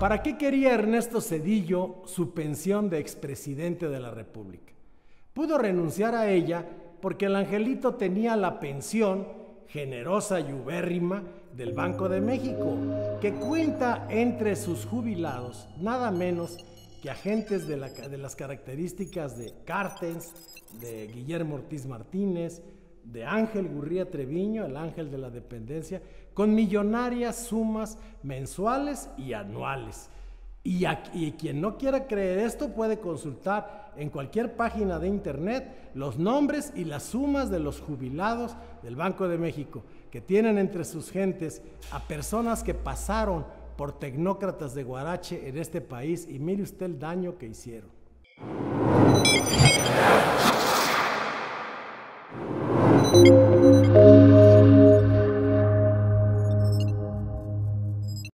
¿Para qué quería Ernesto Cedillo su pensión de expresidente de la República? Pudo renunciar a ella porque el angelito tenía la pensión generosa y ubérrima del Banco de México, que cuenta entre sus jubilados nada menos que agentes de, de las características de Cartens, de Guillermo Ortiz Martínez, de Ángel Gurría Treviño, el ángel de la dependencia, con millonarias sumas mensuales y anuales. Y, quien no quiera creer esto puede consultar en cualquier página de internet los nombres y las sumas de los jubilados del Banco de México, que tienen entre sus gentes a personas que pasaron por tecnócratas de Guarache en este país y mire usted el daño que hicieron. you